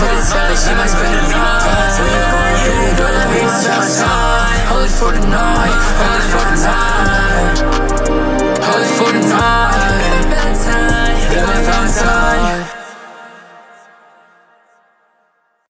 to the top, she might spend it all.